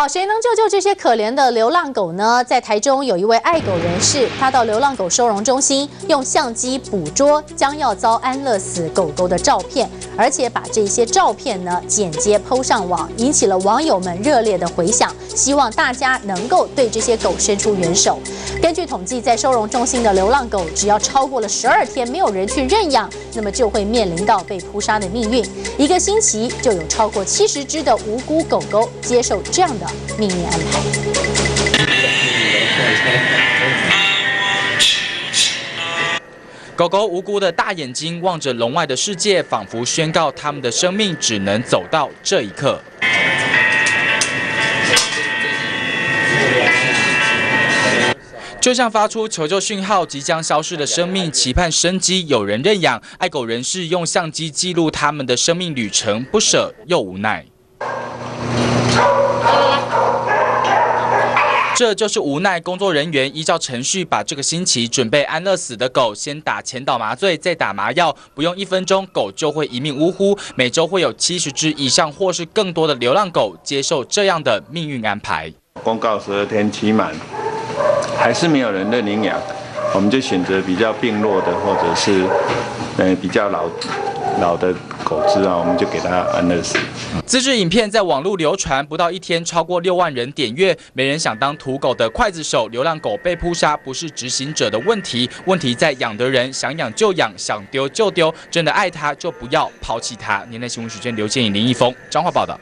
好，谁能救救这些可怜的流浪狗呢？在台中有一位爱狗人士，他到流浪狗收容中心，用相机捕捉将要遭安乐死狗狗的照片，而且把这些照片呢剪接抛上网，引起了网友们热烈的回响，希望大家能够对这些狗伸出援手。根据统计，在收容中心的流浪狗，只要超过了十二天没有人去认养，那么就会面临到被扑杀的命运。一个星期就有超过七十只的无辜狗狗接受这样的命运安排。狗狗无辜的大眼睛望着笼外的世界，仿佛宣告他们的生命只能走到这一刻。就像发出求救讯号，即将消失的生命期盼生机有人认养。爱狗人士用相机记录他们的生命旅程，不舍又无奈。这就是无奈工作人员依照程序把这个星期准备安乐死的狗先打前导麻醉，再打麻药，不用一分钟狗就会一命呜呼。每周会有七十只以上或是更多的流浪狗接受这样的命运安排。公告十二天期满，还是没有人认领养，我们就选择比较病弱的或者是呃比较老老的狗只啊，我们就给它安乐死。自制影片在网络流传，不到一天超过六万人点阅。没人想当土狗的刽子手，流浪狗被扑杀不是执行者的问题，问题在养的人想养就养，想丢就丢，真的爱它就不要抛弃它。年代新闻时间，刘建颖、林一峰，彰化报道。